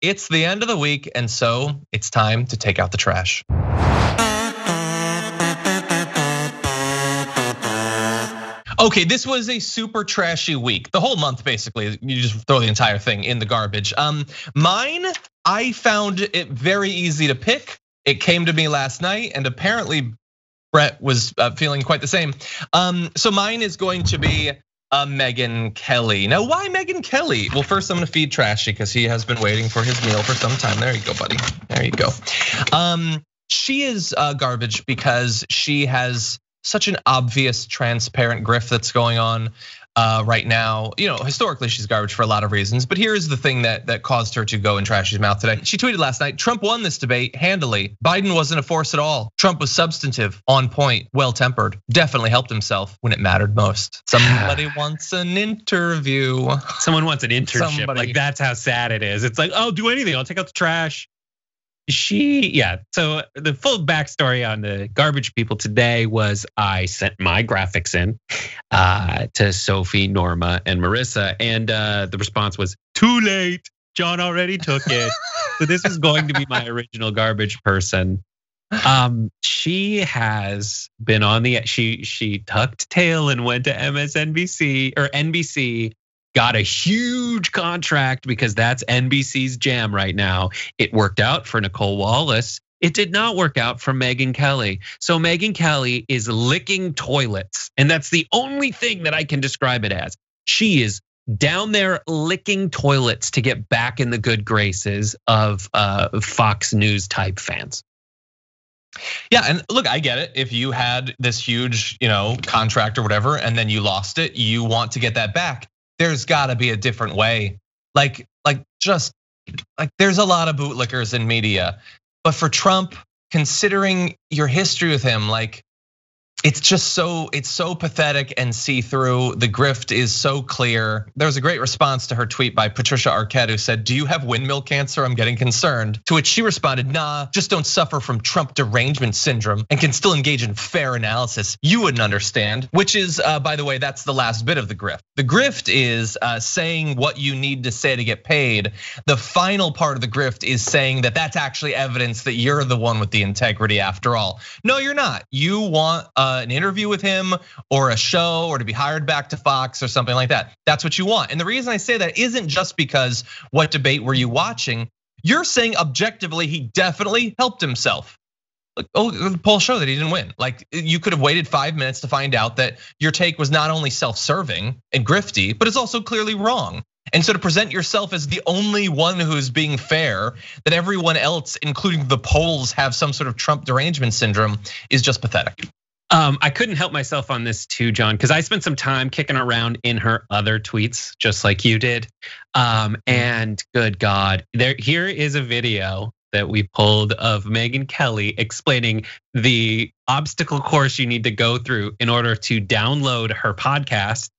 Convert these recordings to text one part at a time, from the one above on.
it's the end of the week, and so it's time to take out the trash. Okay, this was a super trashy week. The whole month, basically, you just throw the entire thing in the garbage. Um, mine, I found it very easy to pick. It came to me last night, and apparently Brett was uh, feeling quite the same. Um, so mine is going to be uh, Megyn Kelly. Now, why Megyn Kelly? Well, first I'm gonna feed Trashy because he has been waiting for his meal for some time. There you go, buddy. There you go. Um, she is uh, garbage because she has such an obvious, transparent grift that's going on Uh, right now. You know, historically she's garbage for a lot of reasons, but here's the thing that that caused her to go in Trashy's mouth today. She tweeted last night, Trump won this debate handily. Biden wasn't a force at all. Trump was substantive, on point, well-tempered, definitely helped himself when it mattered most. Somebody wants an interview. Someone wants an internship. Somebody. Like that's how sad it is. It's like, I'll do anything. I'll take out the trash. She, yeah. So the full backstory on the garbage people today was I sent my graphics in uh, to Sophie, Norma, and Marissa, and uh, the response was too late. John already took it. so this is going to be my original garbage person. Um, she has been on the she she tucked tail and went to MSNBC or NBC got a huge contract because that's NBC's jam right now. It worked out for Nicolle Wallace. It did not work out for Megyn Kelly. So Megyn Kelly is licking toilets, and that's the only thing that I can describe it as. She is down there licking toilets to get back in the good graces of uh, Fox News type fans. Yeah, and look, I get it. If you had this huge, you know, contract or whatever, and then you lost it, you want to get that back. There's got to be a different way. Like, like just like there's a lot of bootlickers in media, but for Trump, considering your history with him, like it's just so it's so pathetic and see through. The grift is so clear. There was a great response to her tweet by Patricia Arquette who said, "Do you have windmill cancer? I'm getting concerned." To which she responded, "Nah, just don't suffer from Trump derangement syndrome and can still engage in fair analysis. You wouldn't understand." Which is, uh, by the way, that's the last bit of the grift. The grift is uh, saying what you need to say to get paid. The final part of the grift is saying that that's actually evidence that you're the one with the integrity after all. No, you're not. You want Uh, an interview with him or a show or to be hired back to Fox or something like that. That's what you want. And the reason I say that isn't just because what debate were you watching? You're saying objectively he definitely helped himself. Oh, the polls show that he didn't win. Like you could have waited five minutes to find out that your take was not only self-serving and grifty, but it's also clearly wrong. And so to present yourself as the only one who's being fair, that everyone else, including the polls, have some sort of Trump derangement syndrome is just pathetic. Um, I couldn't help myself on this too, John, because I spent some time kicking around in her other tweets, just like you did. Um, and good God, there here is a video that we pulled of Megyn Kelly explaining the obstacle course you need to go through in order to download her podcast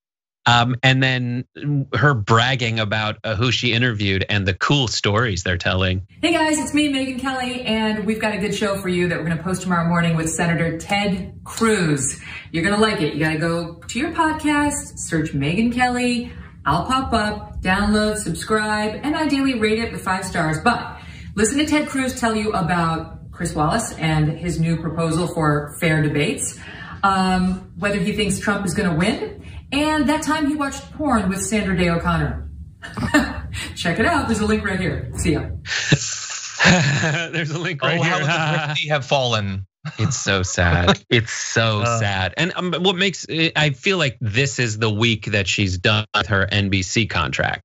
um, and then her bragging about uh, who she interviewed and the cool stories they're telling. Hey guys, it's me, Megyn Kelly, and we've got a good show for you that we're gonna post tomorrow morning with Senator Ted Cruz. You're gonna like it. You gotta go to your podcast, search Megyn Kelly, I'll pop up, download, subscribe, and ideally rate it with five stars. But listen to Ted Cruz tell you about Chris Wallace and his new proposal for fair debates, um, whether he thinks Trump is gonna win, and that time he watched porn with Sandra Day O'Connor. Check it out. There's a link right here. See ya. There's a link right oh, here. how the grifty have fallen. It's so sad. It's so uh, sad. And um, what makes I feel like this is the week that she's done with her NBC contract.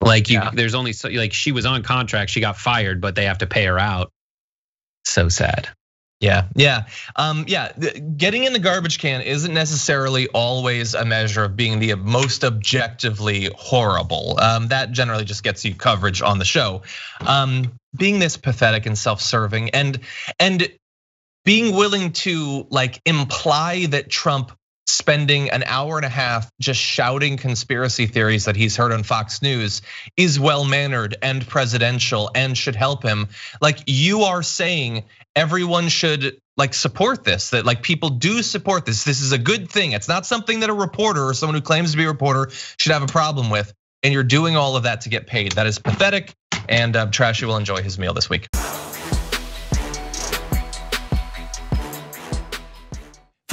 Like you, yeah. there's only so like she was on contract, she got fired, but they have to pay her out. So sad. Yeah, yeah, um, yeah. Getting in the garbage can isn't necessarily always a measure of being the most objectively horrible. Um, that generally just gets you coverage on the show. Um, being this pathetic and self-serving, and and being willing to like imply that Trump spending an hour and a half just shouting conspiracy theories that he's heard on Fox News is well mannered and presidential and should help him. Like you are saying everyone should like support this that like people do support this this is a good thing it's not something that a reporter or someone who claims to be a reporter should have a problem with and you're doing all of that to get paid that is pathetic and uh, Trashy will enjoy his meal this week.